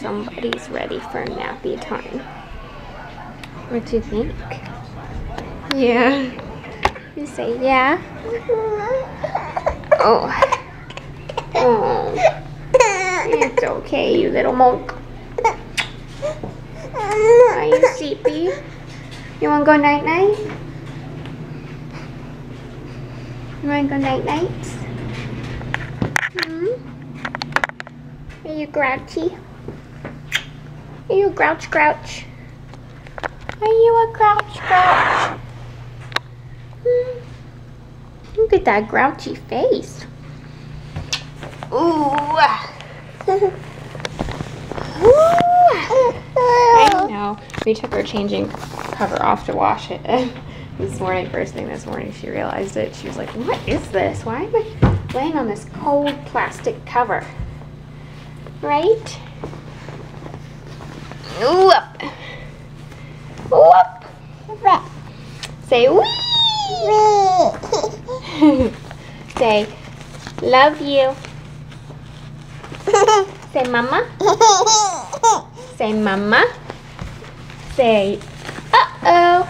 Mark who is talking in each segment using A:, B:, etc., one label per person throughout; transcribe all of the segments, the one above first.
A: somebody's ready for nappy time. What do you think? Yeah. You say yeah? Oh. Oh. It's okay, you little monk. Are you sleepy? You wanna go night night? You wanna go night night? Hmm? Are you grouchy? Are you a grouch grouch? Are you a grouch grouch? Hmm. Look at that grouchy face. Ooh. I know. We took our changing cover off to wash it. this morning, first thing this morning, she realized it. She was like, what is this? Why am I laying on this cold plastic cover? Right? Say wee. Say, love you. Say mama. Say mama. Say uh-oh.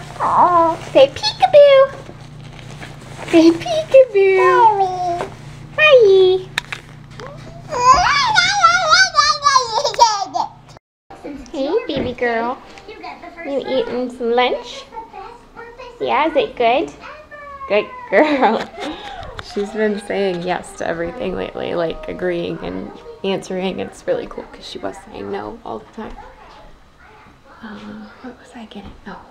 A: Say peekaboo. Say peekaboo. Hi. Hey, baby girl. You eating some lunch? Yeah, is it good? Good girl. She's been saying yes to everything lately, like agreeing and answering. It's really cool because she was saying no all the time. Uh, what was I getting? Oh.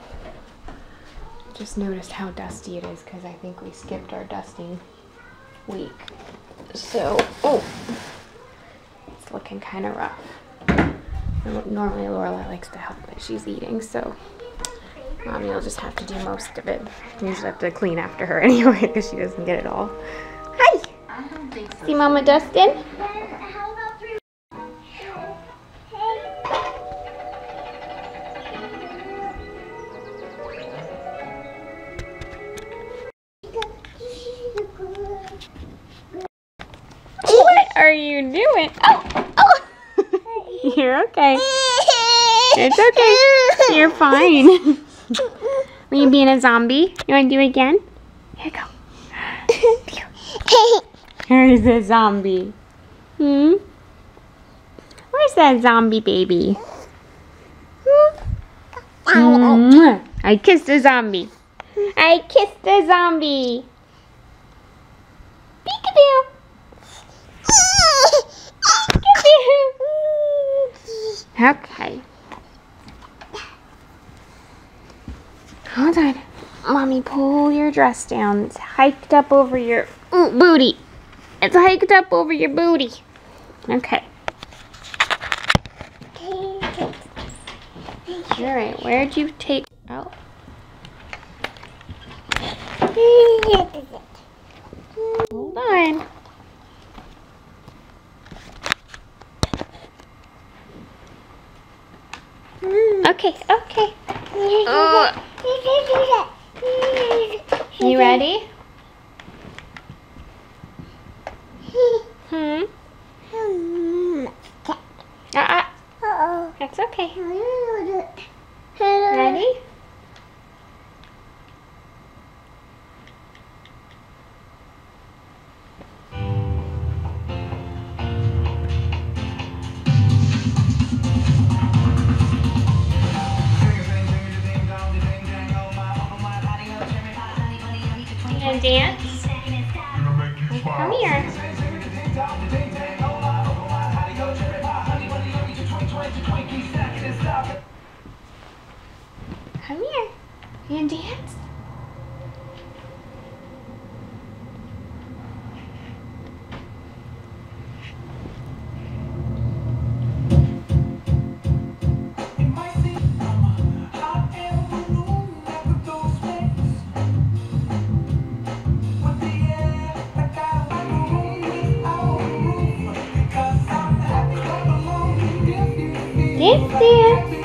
A: Just noticed how dusty it is because I think we skipped our dusting week. So, oh, it's looking kind of rough. Normally Lorelei likes to help, but she's eating, so mommy will just have to do most of it. We just have to clean after her anyway because she doesn't get it all. Hi! See Mama Dustin? What are you doing? Oh! Oh! You're okay. It's okay. You're fine. Will you being a zombie? You want to do it again? Here you go. Here's a zombie. Hmm? Where's that zombie baby? Hmm? I kissed a zombie. I kissed a zombie. Peekaboo. Peekaboo. Okay. Hold on. Mommy, pull your dress down. It's hiked up over your ooh, booty. It's hiked up over your booty. Okay. All right, where'd you take... Oh. Hold on. Okay, okay. Oh. You ready? Hmm? Uh-uh. That's okay. Gonna dance? Come here. Come here. You dance? Dance, dance.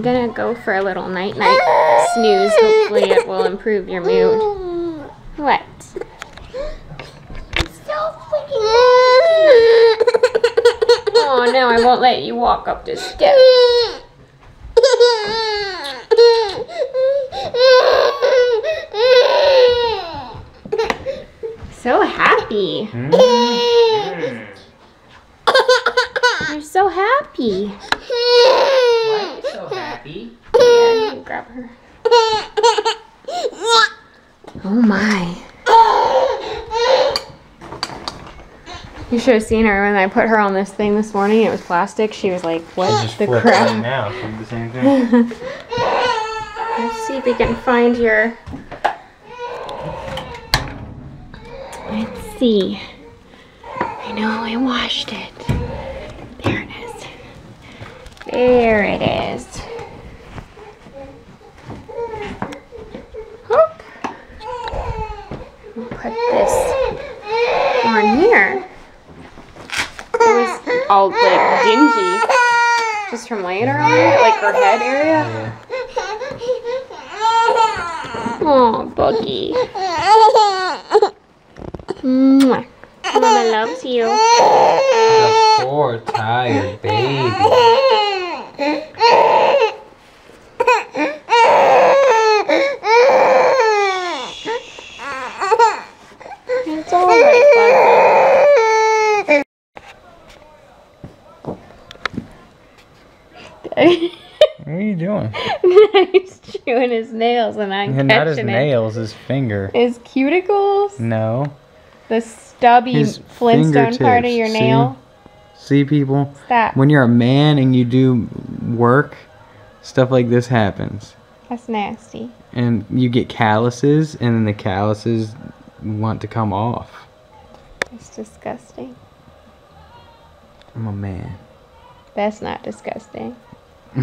A: Are you gonna go for a little night night snooze? Hopefully it will improve your mood. What? Oh no, I won't let you walk up the steps. So happy. Mm-hmm. You're so happy.
B: Why are you so happy?
A: Here, grab her. Oh my. You should have seen her when I put her on this thing this morning. It was plastic. She was like, what the crap?
B: now. She did the same thing.
A: Let's see if we can find your. Let's see. I know I washed it. There it is. There it is. Hoop. We'll put this on here. It was all like dingy just from laying on like her head area. Oh, Buggy. Mwah. Mama loves you.
B: The poor tired baby. What are you doing?
A: He's chewing his nails and I'm
B: And not his
A: it.
B: nails, his finger.
A: His cuticles?
B: No.
A: The stubby
B: His
A: Flintstone part of your
B: see?
A: nail?
B: See, people?
A: That.
B: When you're a man and you do work, stuff like this happens.
A: That's nasty.
B: And you get calluses, and then the calluses want to come off.
A: It's disgusting.
B: I'm a man.
A: That's not disgusting.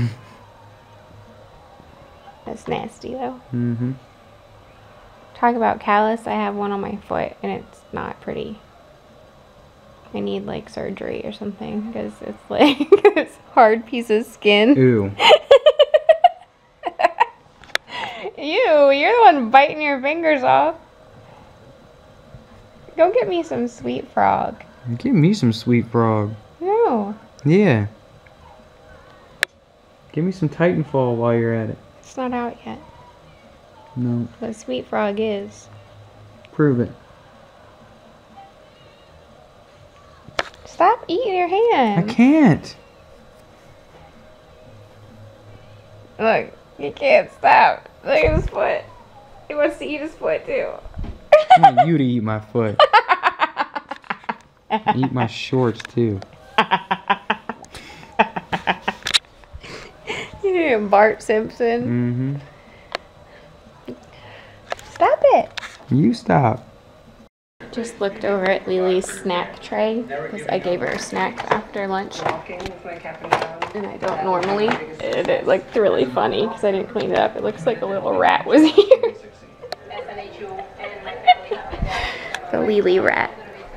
A: That's nasty though.
B: Mm-hmm.
A: Talk about callus. I have one on my foot and it's not pretty. I need like surgery or something because it's like this hard piece of skin.
B: Ooh.
A: Ew, you're the one biting your fingers off. Go get me some sweet frog.
B: Give me some sweet frog.
A: No,
B: Yeah. Give me some Titanfall while you're at it.
A: it's not out yet.
B: No.
A: The sweet frog is.
B: Prove it.
A: Stop eating your hand.
B: I can't.
A: Look, he can't stop. Look at his foot. He wants to eat his foot too.
B: I want you to eat my foot. Eat my shorts too.
A: You doing Bart Simpson.
B: Mm-hmm.
A: Stop it.
B: You stop.
A: Just looked over at Lily's snack tray because I gave her a snack after lunch. And I don't normally. And it looked really funny because I didn't clean it up. It looks like a little rat was here. The Lily rat.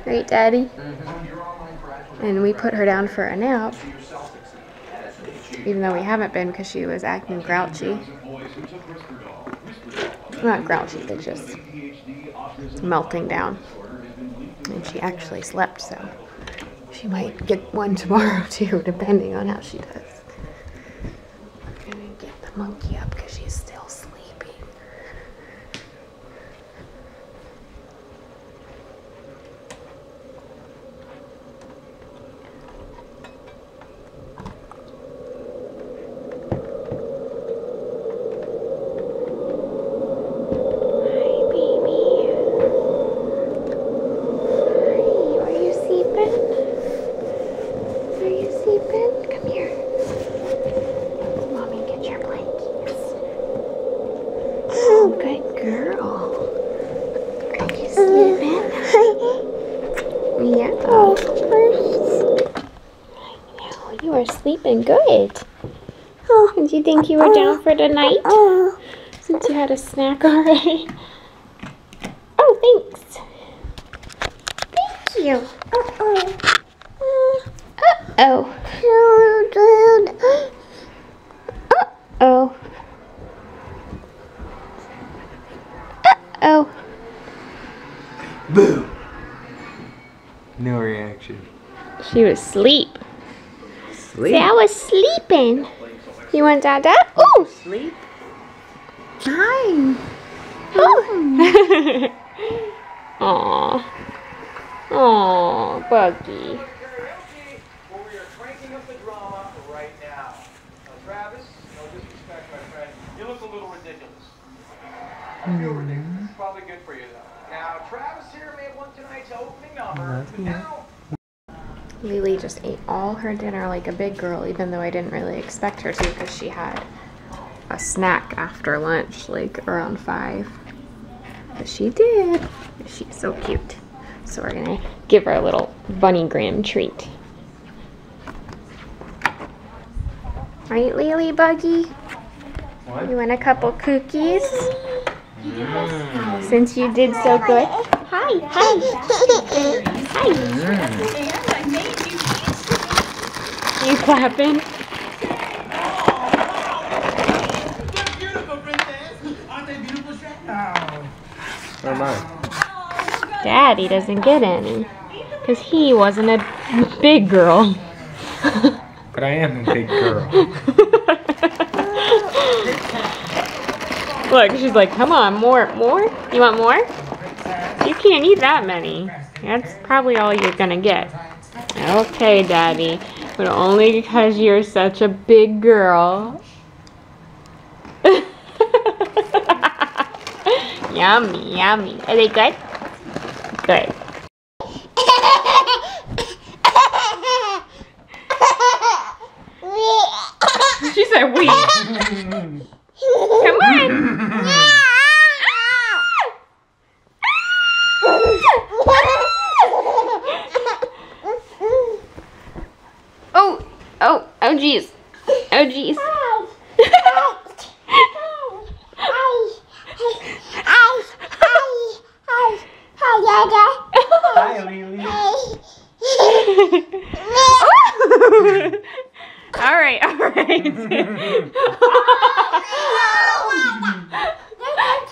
A: Right, Daddy? Mm-hmm. And we put her down for a nap. Even though we haven't been because she was acting grouchy. Not grouchy, but just melting down. And she actually slept, so she might get one tomorrow too, depending on how she does. I'm gonna get the monkey up because she's still sleeping. Hi, baby. Hi, are you sleeping? Are you sleeping? Come here. Mommy, get your blankets. Oh, good girl. Are you sleeping? Yeah. I know, you are sleeping good. Oh. Did you think you were oh. down for the night? Oh. Since you had a snack already. Oh, thanks. Thank you. Uh-oh. Uh-oh. Uh-oh. Uh-oh.
B: Boo! No reaction.
A: She was asleep.
B: Sleep.
A: See, I was sleeping. You want Dada? Ooh!
B: Sleep.
A: Hi. Ooh. Aw. Aw, Buggy.
C: Karaoke, where we are cranking up the drama right now. Now, Travis, no disrespect, my friend, you look a little ridiculous. Ridiculous. Probably good for you, though. Now, Travis here may have won tonight's opening number, but now
A: Lily just ate all her dinner like a big girl, even though I didn't really expect her to because she had a snack after lunch, like around five. But she did. She's so cute. So we're gonna give her a little bunny graham treat. Right, Lily Buggy?
B: What?
A: You want a couple cookies? Mm. Since you did so good. Hi, hi. Mm. Hi. Mm. You clapping?
B: Where am I?
A: Daddy doesn't get any. Because he wasn't a big girl.
B: But I am a big girl.
A: Look, she's like, come on, more, more? You want more? You can't eat that many. That's probably all you're gonna get. Okay, Daddy. But only because you're such a big girl. yummy, yummy. Are they good? Good. She said we. Come on. Oh, oh, oh jeez. Oh jeez.
B: Hi, Lily.
A: all right, all right.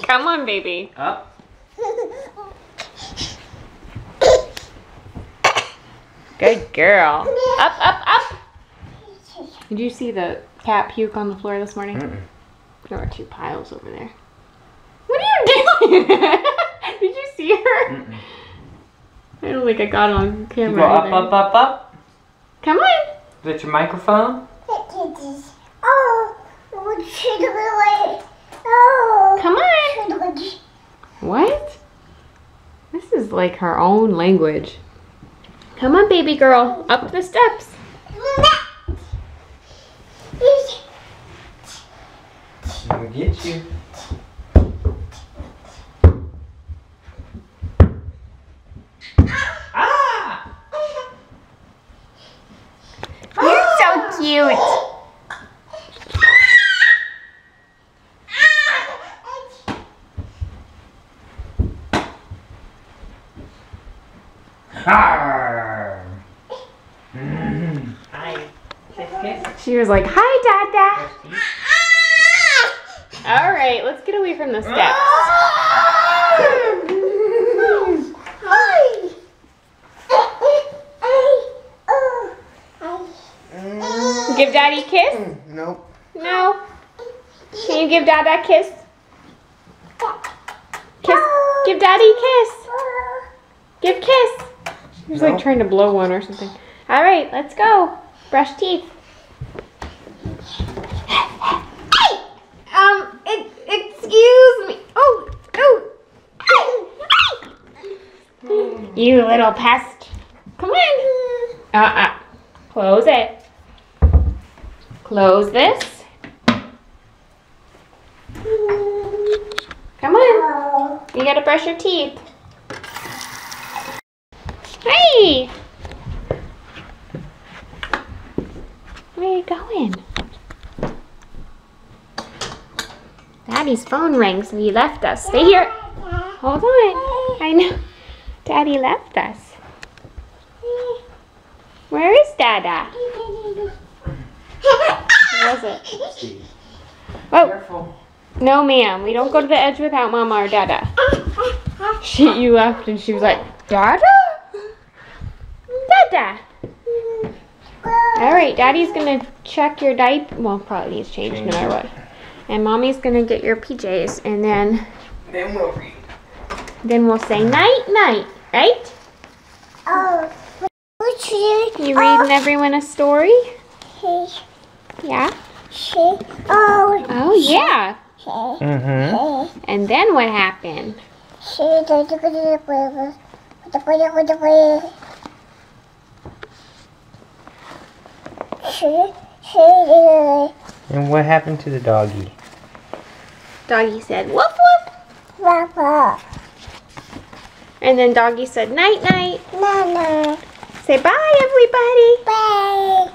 A: Come on, baby.
B: Up.
A: Good girl. Up, up, up. Did you see the cat puke on the floor this morning?
B: Mm-mm.
A: There were two piles over there. What are you doing? Did you see her?
B: Mm-mm.
A: I don't think I got it on
B: You
A: camera.
B: go up,
A: either.
B: up, up, up.
A: Come on.
B: Is that your microphone?
A: Oh, Come on. What? This is like her own language. Come on, baby girl. Up the steps.
B: I'm gonna get you. Ah!
A: You're so cute.
B: Arr. Mm.
A: She was like, hi, Dada. All right, let's get away from the ah! steps. Give Daddy a kiss?
B: Mm, nope.
A: No. Can you give Dada a kiss? Kiss. Give Daddy a kiss. Give kiss. He was like trying to blow one or something. All right, let's go. Brush teeth. Um, e- excuse me. Oh, oh. You little pest. Come on. Uh-uh. Close it. Close this. Come on. You gotta brush your teeth. Hey! Where are you going? Daddy's phone rang, so he left us. Stay here. Hold on. I know. Daddy left us. Where is Dada? Where is it? Oh,
B: Careful.
A: no ma'am. We don't go to the edge without mama or dada. She, you left and she was like, Dada? Dada. All right, daddy's gonna check your diaper. Well, probably needs changed no matter what. And mommy's gonna get your PJs and then,
B: Then we'll read.
A: then we'll say night night, Right?
D: Oh, what you
A: You reading everyone a story? Yeah?
D: Oh,
A: oh yeah.
B: Mm
D: -hmm.
A: And then what happened?
B: And what happened to the doggy?
A: Doggy said, woof woof.
D: Woof woof.
A: And then doggy said night night.
D: Nana,
A: Say bye everybody.
D: bye.